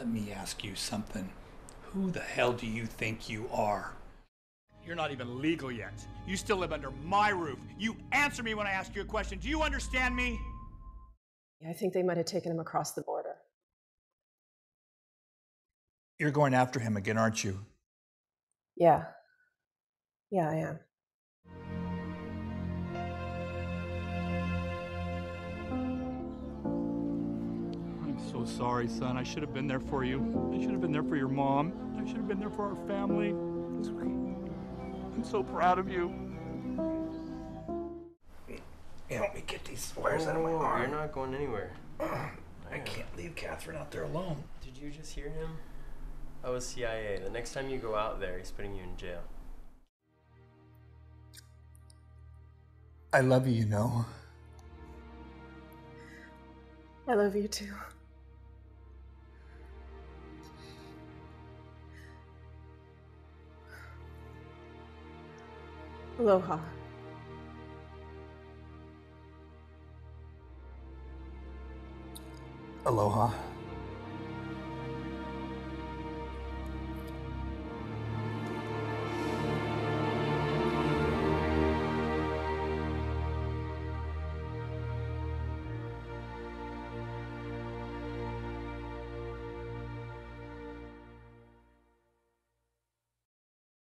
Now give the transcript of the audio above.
Let me ask you something. Who the hell do you think you are? You're not even legal yet. You still live under my roof. You answer me when I ask you a question. Do you understand me? I think they might have taken him across the border. You're going after him again, aren't you? Yeah. Yeah, I am. So sorry, son. I should have been there for you. I should have been there for your mom. I should have been there for our family. I'm so proud of you. Help me get these wires out of my Oh, arm. You're not going anywhere. I can't leave Catherine out there alone. Did you just hear him? I was CIA. The next time you go out there, he's putting you in jail. I love you, you know. I love you too. Aloha. Aloha.